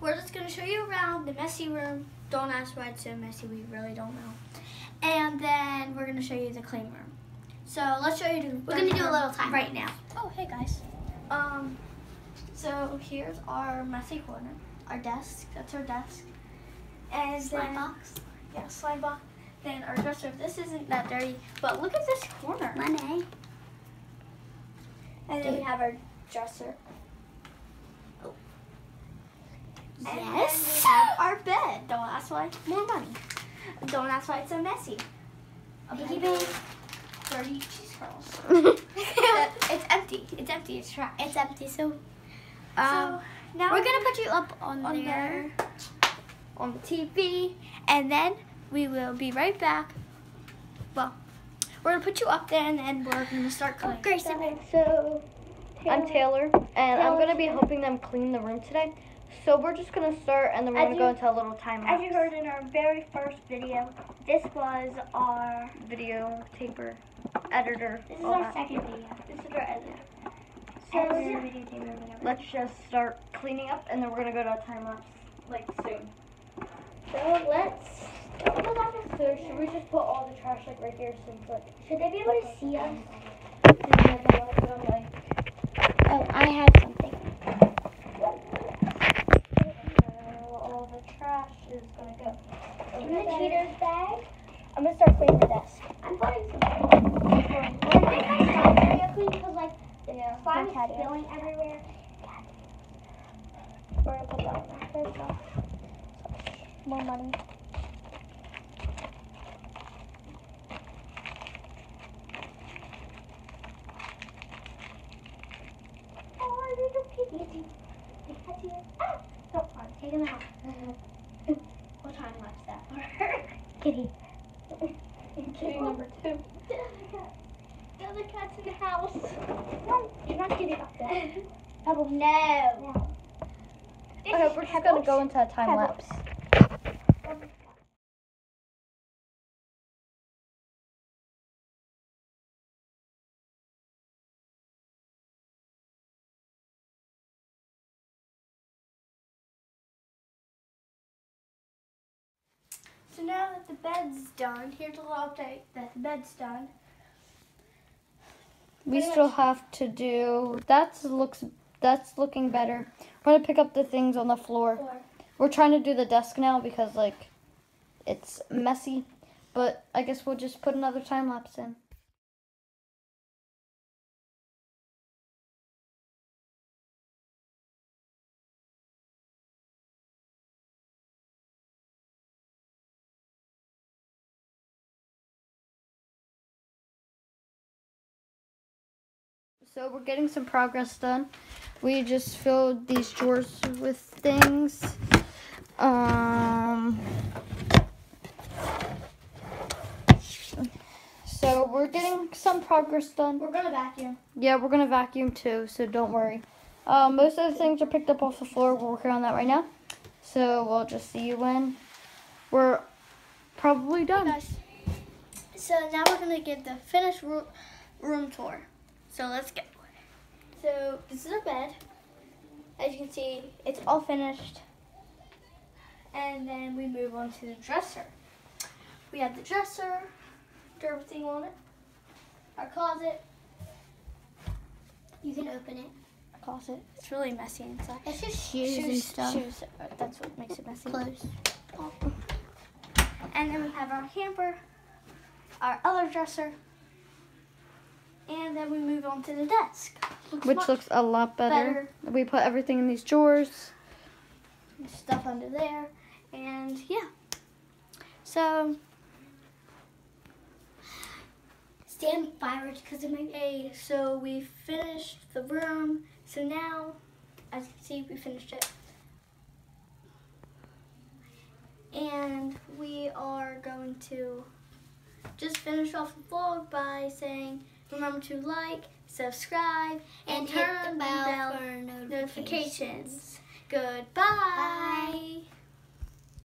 We're just gonna show you around the messy room. Don't ask why it's so messy. We really don't know. And then we're gonna show you the clean room. So let's show you the. We're gonna do a little time right now. Oh, hey guys. Um, so here's our messy corner, our desk. That's our desk. And Slime then, box. Yeah, slime box. Then our dresser. This isn't that dirty, but look at this corner. Money. And then we have our dresser. Oh. And then Yes. we have our bed. Don't ask why. More money. Don't ask why it's so messy. A Piggy bed. bank. Dirty cheese curls. it's empty. It's empty. It's trash. It's empty, so Um, um, now we're gonna put you up on, on there. there on the TV, and then we will be right back. Well, we're gonna put you up there, and then we're gonna start cleaning. Grace, So, I'm Taylor, and I'm going to be helping them clean the room today. So we're just going to start, and then we're going to go into a little time lapse. As you heard in our very first video, this was our Video, taper, editor, this is our that. second video. This is our editor. So Editor, let's just start cleaning up, and then we're going to go to a time lapse, like, soon. So let's. So should we just put all the trash, like, right here, since, like, Should they be able to see us? like, Oh, I have something. all the trash is gonna go. In the cheater's bag. I'm gonna start cleaning the desk. I'm putting some. I think area clean because like Yeah. slime is spilling everywhere. We're gonna put that on there. Go. More money. Oh, there's a piggy. They had to. Ah! Don't worry. Take him out. We'll time that part. Kitty. Kitty number two. The other cat's in the house. No, you're not getting up there. Pebble, no. Oh, okay, we're just going to go into a time lapse. So now that the bed's done, here's a little update that the bed's done. We Pretty still much. have to do, that's looks, that's looking better. We're to pick up the things on the floor. Or We're trying to do the desk now because like it's messy, but I guess we'll just put another time lapse in. So we're getting some progress done. We just filled these drawers with things. Um, so we're getting some progress done. we're gonna vacuum. Yeah, we're gonna vacuum too, so don't worry. Uh, most of the things are picked up off the floor. We're working on that right now. So we'll just see you when we're probably done. Guys, so now we're gonna give the finished room, room tour. So let's go. So this is our bed. As you can see, it's all finished. And then we move on to the dresser. We have the dresser, everything on it. Our closet, You can open it. our closet. It's really messy inside. It's just shoes, and stuff. Shoes, that's what makes it messy. Clothes. And then we have our hamper, our other dresser, and then we move on to the desk. Which looks a lot better. We put everything in these drawers. stuff under there, and yeah. So Stand fired because of my. okay, so we finished the room. So now, as you can see, we finished it. And we are going to just finish off the vlog by saying remember to like, subscribe, and, And hit turn the bell, bell for notifications. notifications. Goodbye.